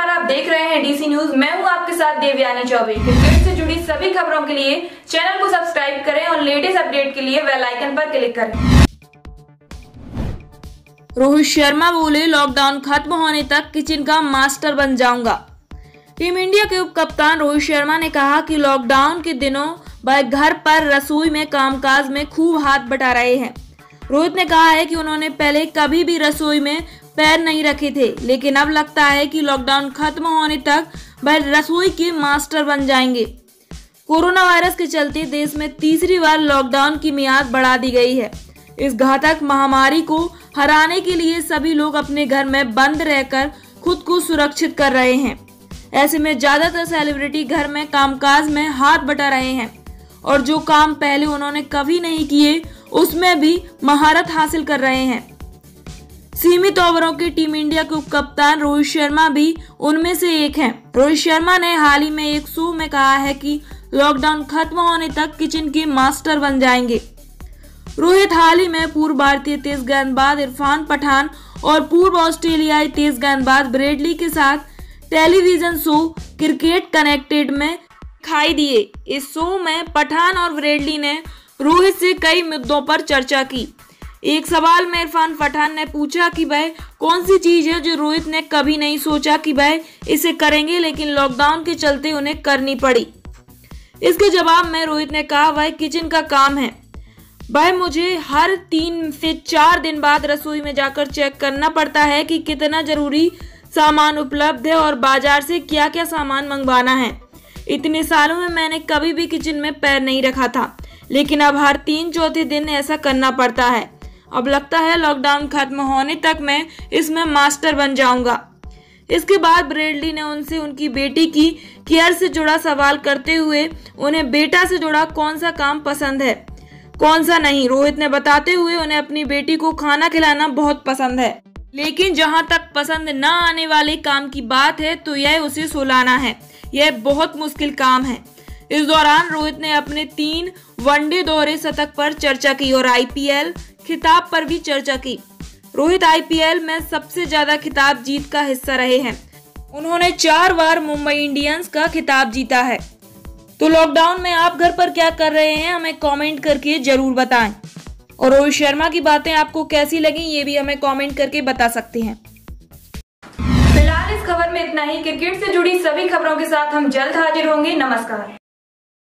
नमस्कार, आप देख रहे हैं डीसी न्यूज़ मैं हूँ आपके साथ देवयानी चौबे। क्रिकेट से जुड़ी सभी खबरों के लिए चैनल को सब्सक्राइब करें और लेटेस्ट अपडेट के लिए बेल आइकन पर क्लिक करें। रोहित शर्मा बोले, लॉकडाउन खत्म होने तक किचन का मास्टर बन जाऊँगा। टीम इंडिया के उप कप्तान रोहित शर्मा ने कहा कि लॉकडाउन के दिनों वह घर पर रसोई में कामकाज में खूब हाथ बटा रहे हैं। रोहित ने कहा है कि उन्होंने पहले कभी भी रसोई में पैर नहीं रखे थे। लेकिन अब लगता है कि लॉकडाउन खत्म होने तक वह रसोई के मास्टर बन जाएँगे। कोरोना वायरस के चलते देश में तीसरी बार लॉकडाउन की मियाद बढ़ा दी गई है। इस घातक महामारी को हराने के लिए सभी लोग अपने घर में बंद रहकर खुद को सुरक्षित कर रहे हैं। ऐसे में ज़्यादातर सेलिब्रिटी घर में कामकाज में हाथ बटा रहे हैं। और जो काम पहले उन्होंने कभी नहीं किए, उसमें भी महारत हासिल कर रहे हैं। सीमित ओवरों की टीम इंडिया के उप कप्तान रोहित शर्मा भी उनमें से एक हैं। रोहित शर्मा ने हाल ही में एक शो में कहा है कि लॉकडाउन खत्म होने तक किचन के मास्टर बन जाएँगे। रोहित हाल ही में पूर्व भारतीय तेज गेंदबाज इरफान पठान और पूर्व ऑस्ट्रेलियाई तेज गेंदबाज ब्रेडली के साथ टेलीविज़न शो क्रिकेट कनेक्टेड में दिखाई दिए। इस शो में पठान और ब्रेडली ने रोहित से कई मुद्दों पर चर्चा की। एक सवाल में इरफान पठान ने पूछा कि वह कौन सी चीज़ है जो रोहित ने कभी नहीं सोचा कि वह इसे करेंगे, लेकिन लॉकडाउन के चलते उन्हें करनी पड़ी? इसके जवाब में रोहित ने कहा वह किचन का काम है। वह मुझे हर तीन से चार दिन बाद रसोई में जाकर चेक करना पड़ता है कि कितना ज़रूरी सामान उपलब्ध है और बाज़ार से क्या क्या सामान मंगवाना है। इतने सालों में मैंने कभी भी किचन में पैर नहीं रखा था, लेकिन अब हर तीन चौथे दिन ऐसा करना पड़ता है। अब लगता है लॉकडाउन खत्म होने तक मैं इसमें मास्टर बन जाऊँगा। इसके बाद ब्रेडली ने उनसे उनकी बेटी की केयर से जुड़ा सवाल करते हुए उन्हें बेटा से जुड़ा कौन सा काम पसंद है, कौन सा नहीं? रोहित ने बताते हुए उन्हें अपनी बेटी को खाना खिलाना बहुत पसंद है। लेकिन जहाँ तक पसंद न आने वाले काम की बात है तो यह उसे सुलाना है। यह बहुत मुश्किल काम है। इस दौरान रोहित ने अपने तीन वनडे दौरे शतक पर चर्चा की और आईपीएल खिताब पर भी चर्चा की। रोहित आईपीएल में सबसे ज़्यादा खिताब जीत का हिस्सा रहे हैं। उन्होंने चार बार मुंबई इंडियंस का खिताब जीता है। तो लॉकडाउन में आप घर पर क्या कर रहे हैं, हमें कमेंट करके ज़रूर बताएँ। और रोहित शर्मा की बातें आपको कैसी लगी, ये भी हमें कमेंट करके बता सकते हैं। फ़िलहाल इस खबर में इतना ही। क्रिकेट से जुड़ी सभी खबरों के साथ हम जल्द हाजिर होंगे। नमस्कार।